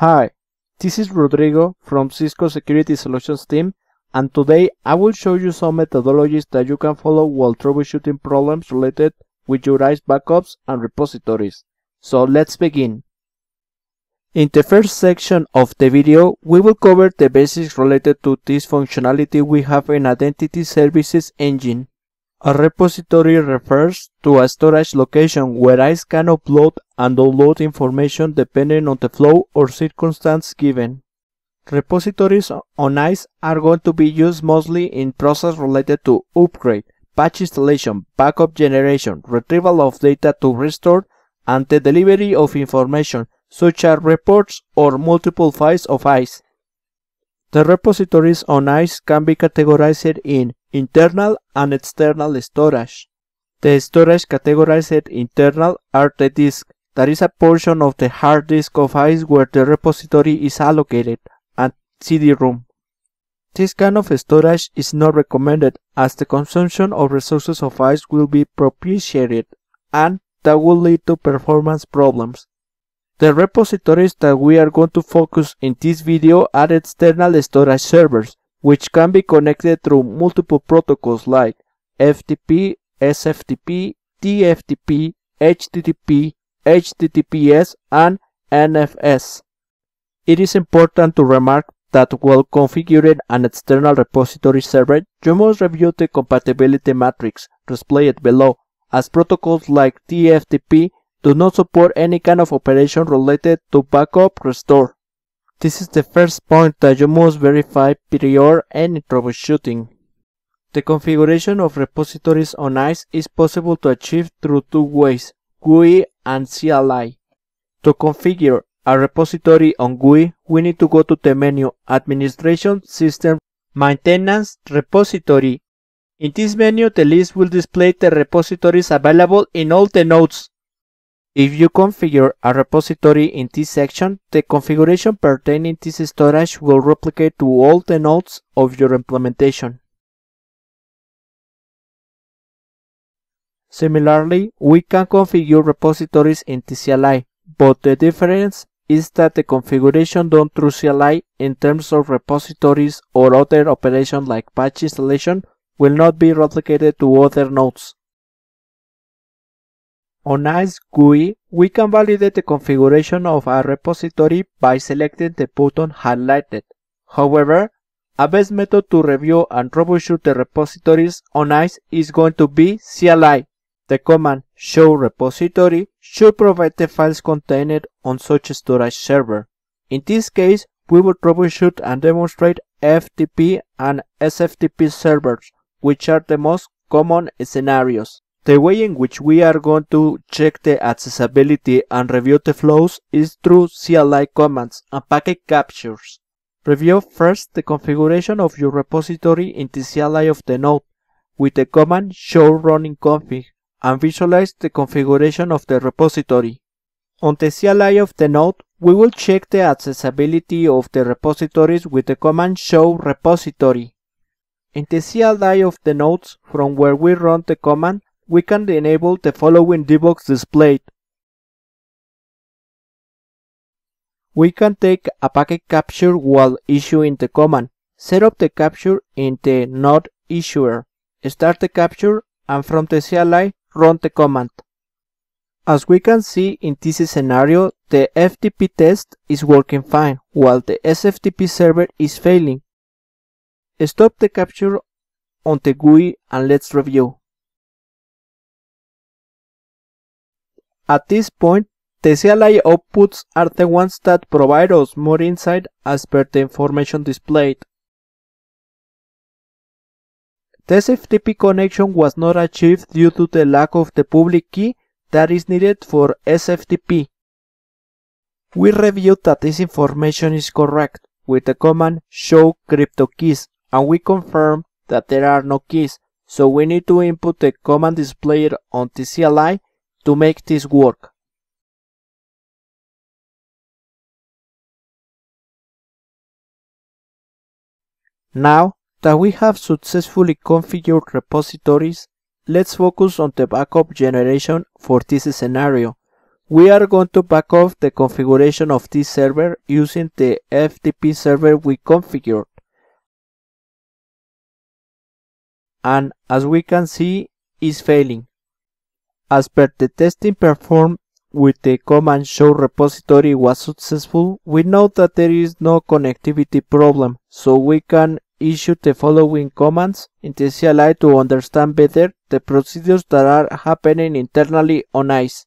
Hi, this is Rodrigo from Cisco Security Solutions team and today I will show you some methodologies that you can follow while troubleshooting problems related with your ISE backups and repositories. So let's begin. In the first section of the video, we will cover the basics related to this functionality we have in Identity Services Engine. A repository refers to a storage location where ISE can upload and download information depending on the flow or circumstance given. Repositories on ISE are going to be used mostly in process related to upgrade, patch installation, backup generation, retrieval of data to restore, and the delivery of information such as reports or multiple files of ISE. The repositories on ISE can be categorized in internal and external storage. The storage categorized internal are the disk, that is a portion of the hard disk of ISE where the repository is allocated, and CD-ROM. This kind of storage is not recommended as the consumption of resources of ISE will be propitiated and that will lead to performance problems. The repositories that we are going to focus in this video are external storage servers, which can be connected through multiple protocols like FTP, SFTP, TFTP, HTTP, HTTPS, and NFS. It is important to remark that while configuring an external repository server, you must review the compatibility matrix displayed below, as protocols like TFTP do not support any kind of operation related to backup restore. This is the first point that you must verify prior any troubleshooting. The configuration of repositories on ISE is possible to achieve through two ways, GUI and CLI. To configure a repository on GUI, we need to go to the menu Administration System Maintenance Repository. In this menu, the list will display the repositories available in all the nodes. If you configure a repository in this section, the configuration pertaining to this storage will replicate to all the nodes of your implementation. Similarly, we can configure repositories in CLI, but the difference is that the configuration done through CLI in terms of repositories or other operations like patch installation will not be replicated to other nodes. On ISE GUI, we can validate the configuration of a repository by selecting the button highlighted. However, a best method to review and troubleshoot the repositories on ISE is going to be CLI. The command show repository should provide the files contained on such a storage server. In this case, we will troubleshoot and demonstrate FTP and SFTP servers, which are the most common scenarios. The way in which we are going to check the accessibility and review the flows is through CLI commands and packet captures. Review first the configuration of your repository in the CLI of the node with the command show running config and visualize the configuration of the repository. On the CLI of the node, we will check the accessibility of the repositories with the command show repository. In the CLI of the nodes from where we run the command, we can enable the following debug displayed. We can take a packet capture while issuing the command. Set up the capture in the node issuer. Start the capture and from the CLI run the command. As we can see in this scenario, the FTP test is working fine while the SFTP server is failing. Stop the capture on the GUI and let's review. At this point, the CLI outputs are the ones that provide us more insight as per the information displayed. The SFTP connection was not achieved due to the lack of the public key that is needed for SFTP. We reviewed that this information is correct with the command show crypto keys and we confirm that there are no keys, so we need to input the command displayed on the CLI to make this work. Now that we have successfully configured repositories, let's focus on the backup generation for this scenario. We are going to back the configuration of this server using the FTP server we configured. And as we can see, is failing. As per the testing performed with the command show repository was successful, we know that there is no connectivity problem, so we can issue the following commands in the CLI to understand better the procedures that are happening internally on ISE.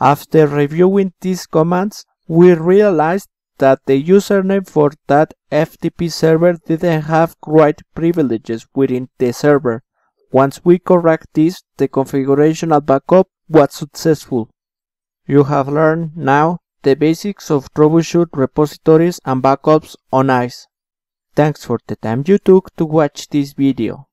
After reviewing these commands, we realized that the username for that FTP server didn't have write privileges within the server. Once we correct this, the configuration at backup was successful. You have learned now the basics of troubleshoot repositories and backups on ISE. Thanks for the time you took to watch this video.